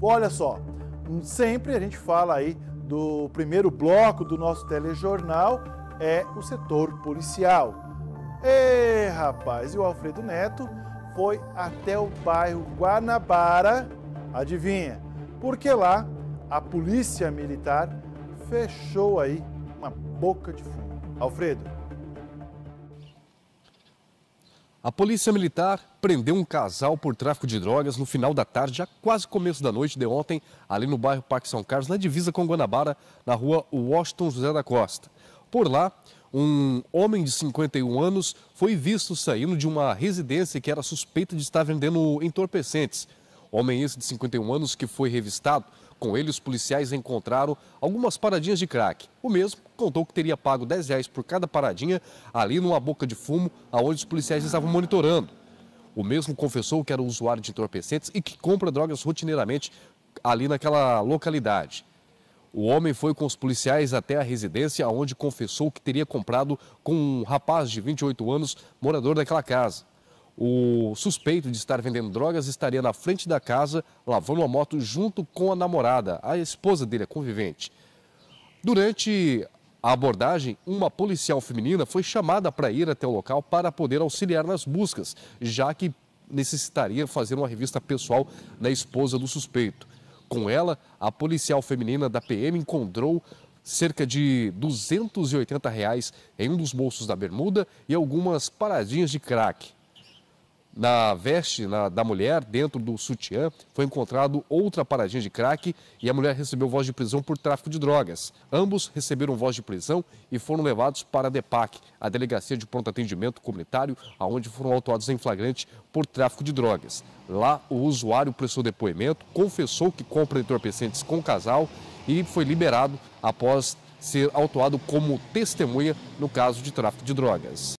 Olha só, sempre a gente fala aí do primeiro bloco do nosso telejornal é o setor policial. Ê, rapaz, e o Alfredo Neto foi até o bairro Guanabara, adivinha? Porque lá a polícia militar fechou aí uma boca de fumo. Alfredo. A polícia militar prendeu um casal por tráfico de drogas no final da tarde, já quase começo da noite de ontem, ali no bairro Parque São Carlos, na divisa com Guanabara, na rua Washington José da Costa. Por lá, um homem de 51 anos foi visto saindo de uma residência que era suspeita de estar vendendo entorpecentes. Homem esse de 51 anos que foi revistado com ele, os policiais encontraram algumas paradinhas de crack. O mesmo contou que teria pago 10 reais por cada paradinha ali numa boca de fumo, aonde os policiais estavam monitorando. O mesmo confessou que era usuário de entorpecentes e que compra drogas rotineiramente ali naquela localidade. O homem foi com os policiais até a residência, onde confessou que teria comprado com um rapaz de 28 anos, morador daquela casa. O suspeito de estar vendendo drogas estaria na frente da casa, lavando a moto junto com a namorada, a esposa dele, a convivente. Durante a abordagem, uma policial feminina foi chamada para ir até o local para poder auxiliar nas buscas, já que necessitaria fazer uma revista pessoal da esposa do suspeito. Com ela, a policial feminina da PM encontrou cerca de 280 reais em um dos bolsos da bermuda e algumas paradinhas de crack. Na veste na, da mulher, dentro do sutiã, foi encontrado outra paradinha de crack e a mulher recebeu voz de prisão por tráfico de drogas. Ambos receberam voz de prisão e foram levados para a DEPAC, a Delegacia de Pronto Atendimento Comunitário, aonde foram autuados em flagrante por tráfico de drogas. Lá, o usuário prestou depoimento, confessou que compra entorpecentes com o casal e foi liberado após ser autuado como testemunha no caso de tráfico de drogas.